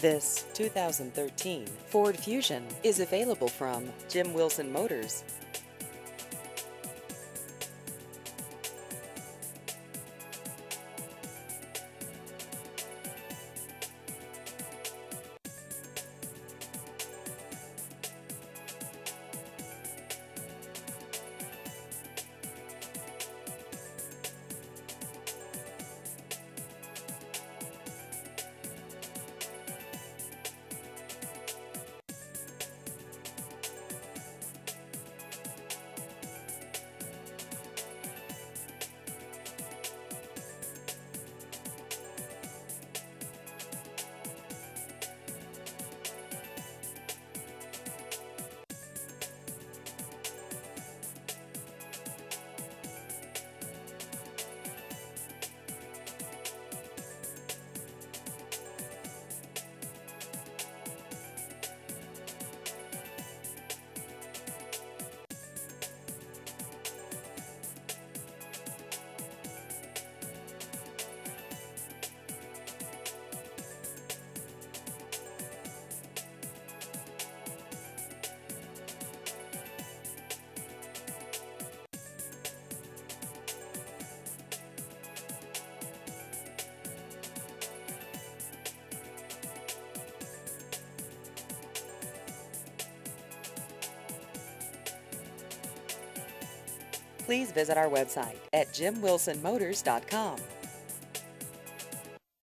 This 2013 Ford Fusion is available from Jim Wilson Motors. Please visit our website at jimwilsonmotors.com.